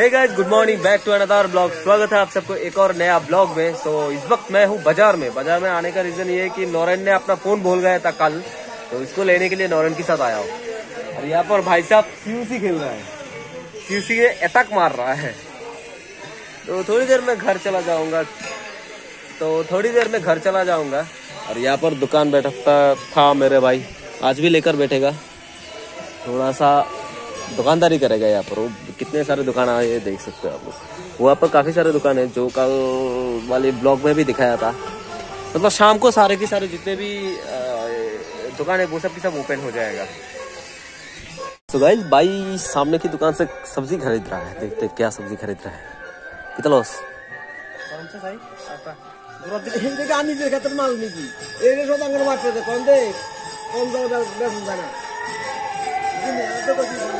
Hey guys good morning back to another blog स्वागत है आप सबको एक और नया ब्लॉग में. सो so, इस वक्त मैं हूँ बाज़ार में. बाज़ार में आने का रीजन ये है कि नौरन ने अपना फ़ोन भूल गया था कल. तो इसको लेने के लिए नौरन के साथ आया हूँ. और यहाँ पर भाई साहब सीयूसी खेल रहा है. सीयूसी के अटक मार रहा है. तो थोड़ी देर में घर चला जाऊँगा. तो थोड़ी देर में घर चला जाऊँगा. और यहाँ पर दुकान बैठता था मेरे भाई. आज भी लेकर बैठेगा. थोड़ा सा दुकानदारी करेगा यहाँ पर। वो कितने सारे दुकान आए देख सकते हो आप लोग। वहाँ पर काफ़ी सारे दुकान है, जो कल वाले ब्लॉग में भी दिखाया था। मतलब शाम को सारे के सारे जितने भी दुकान है, वो सब की सब ओपन हो जाएगा। तो गाइस भाई सामने की दुकान से सब्ज़ी खरीद रहा है। देखते क्या सब्ज़ी खरीद रहा है। कितना लॉस कौन আমি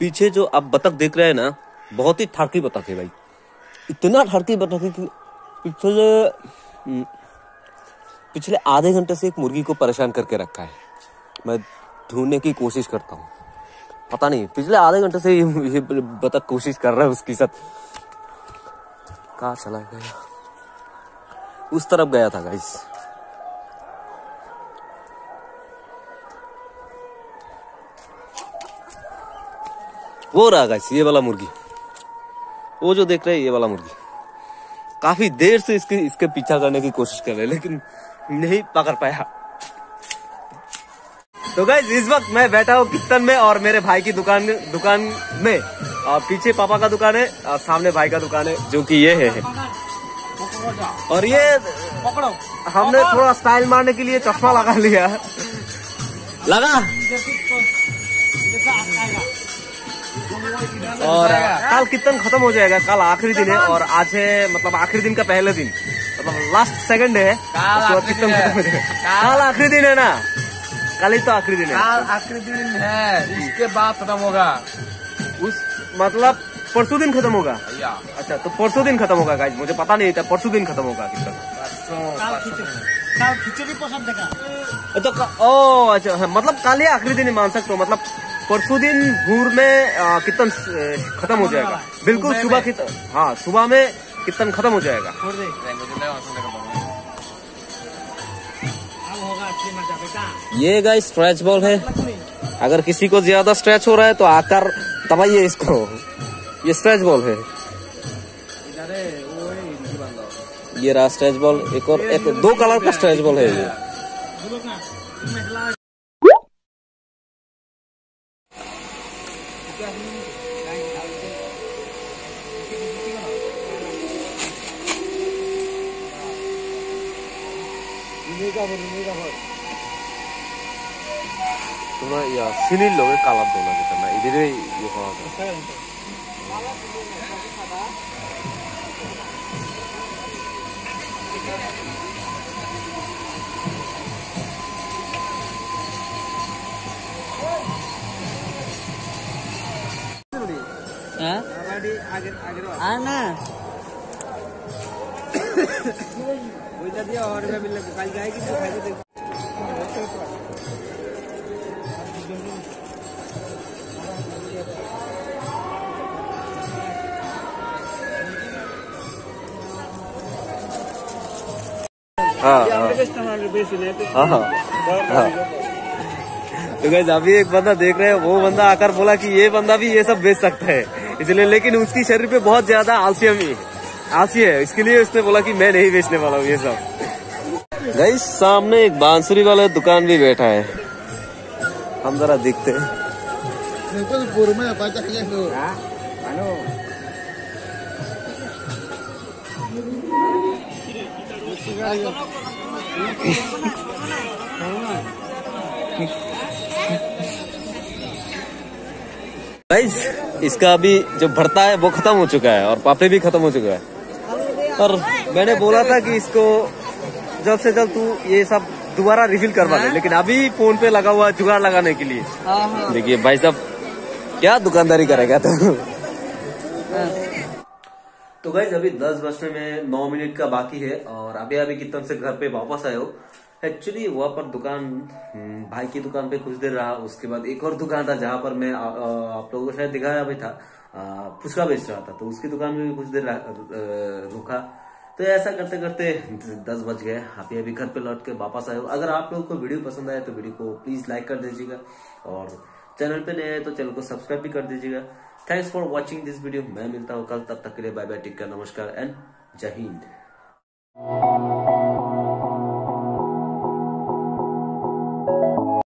पीछे जो आप बतख देख रहे हैं ना बहुत ही ठाकी बतख है भाई। इतना ठाकी बतख है कि पिछले हम्म, पिछले आधे घंटे से एक मुर्गी को परेशान करके रखा है। मैं ढूँढने की कोशिश करता हूँ। पता नहीं पिछले आधे घंटे से ये ये बतख कोशिश कर रहा है उसके साथ। कहा चला गया? उस तरफ़ गया था गाइस वो रहा गाइस ये वाला मुर्गी। वो जो देख रहे हैं ये वाला मुर्गी। काफ़ी देर से इसके इसके पीछा करने की कोशिश कर रहे हैं लेकिन नहीं पकड़ पाया। तो गाइज़ इस वक्त मैं बैठा हूँ कित्तन में और मेरे भाई की दुकान दुकान में। और पीछे पापा का दुकान है और सामने भाई का दुकान है जो कि ये है। और ये हमने थोड़ा स्टाइल मारने के लिए चश्मा लगा लिया। लगा और कल कितन खत्म हो जाएगा? कल आखिरी दिन है और आज है मतलब आखिरी दिन का पहले दिन। मतलब लास्ट सेकंड है कितन खत्म हो जाएगा? कल आखिरी दिन है ना? कल ही तो आखिरी दिन है। कल आखिरी दिन है इसके बाद खत्म होगा। उस मतलब परसों दिन खत्म होगा? अच्छा तो परसों दिन खत्म होगा गाइज़ मुझे पता नहीं था परसों दिन खत्म होगा कितन। खिचड़ी पसंद देखा तो ओ अच्छा हाँ, मतलब कल ही आखिरी दिन मान सकते हो मतलब परसों दिन भूर में आ, कितन खत्म हो जाएगा। बिल्कुल सुबह। कितन हाँ सुबह में कितन खत्म हो जाएगा। छोड़ दे। अब होगा असली मज़ा बेटा। ये गाइस स्ट्रेच बॉल है। अगर किसी को ज़्यादा स्ट्रेच हो रहा है तो आकर दबाइए इसको। ये स्ट्रेच बॉल है। ये रहा स्ट्रेच बॉल एक और एक दो कलर का स्ट्रेच बॉल है ये। তোমরা ইয়া চিনির লগে কালার দোলা যেটা না এদের ইয়ে করা যায়। হ্যাঁ हाँ तो देख। हाँ, हाँ। तो, तो गैस अभी एक बंदा देख रहे हैं वो बंदा आकर बोला कि ये बंदा भी ये सब बेच सकता है। इसलिए लेकिन उसकी शरीर पे बहुत ज़्यादा आलसी आलसी है। इसके लिए उसने बोला कि मैं नहीं बेचने वाला हूँ ये सब। गई सामने एक बांसुरी वाला दुकान भी बैठा है। हम जरा दिखते हैं। Thank हाँ, you. गाइस इसका अभी जो भरता है वो खत्म हो चुका है और पापड़ी भी खत्म हो चुका है। और मैंने बोला था कि इसको जल्द से जल्द तू ये सब दोबारा रिफिल करवा दे लेकिन अभी फ़ोन पे लगा हुआ है जुगाड़ लगाने के लिए। हाँ हाँ। देखिए भाई साहब क्या दुकानदारी करेगा तो? तो गाइज़ अभी दस बजने में नौ मिनट का बाकी है और अभी अभी कितन से घर पे वापस आए हो। एक्चुअली वहाँ पर दुकान हम्म, भाई की दुकान पे कुछ देर रहा उसके बाद एक और दुकान था जहाँ पर मैं आप लोगों को शायद दिखाया भी था। फुचका बेच रहा था तो उसकी दुकान में भी कुछ देर रुका। तो ऐसा करते करते दस बज गए। अभी अभी घर पे लौट के वापस आए अगर आप लोगों को वीडियो पसंद आए तो वीडियो को प्लीज़ लाइक कर दीजिएगा और चैनल पे नए आए तो चैनल को सब्सक्राइब भी कर दीजिएगा। Thanks for watching this video मैं मिलता हूँ कल तब तक के लिए बाय बाय टिक नमस्कार एंड जय हिंद।